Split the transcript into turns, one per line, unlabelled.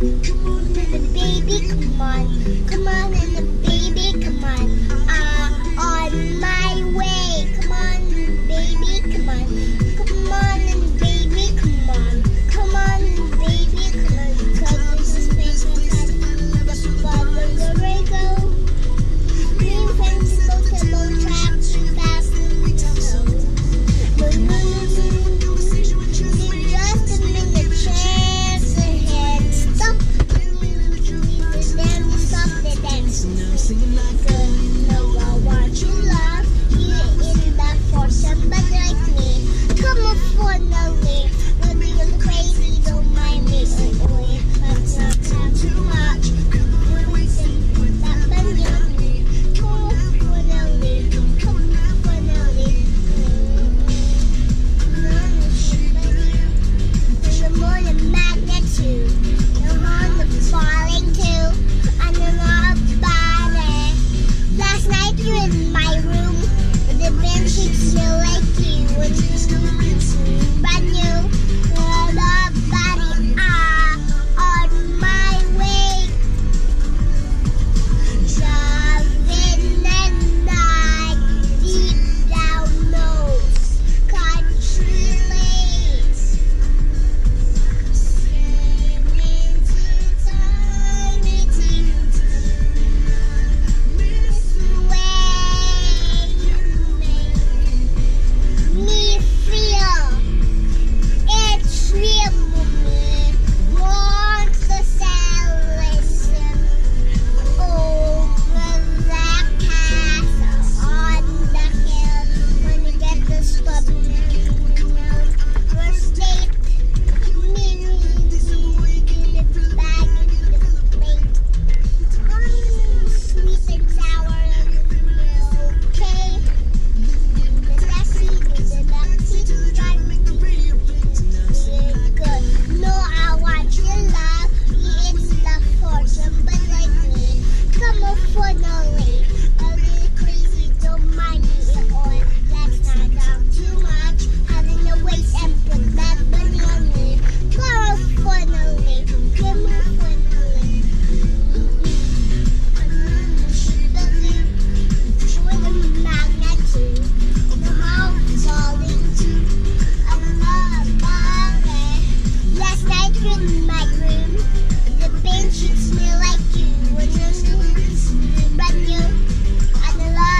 And the baby, come on, come on, and the baby. true love here in the fortune, but like me. Come for on, finally. you in my room. The man should like you. in my room. The bench should smell like you. When you're in room, but you're on the lawn.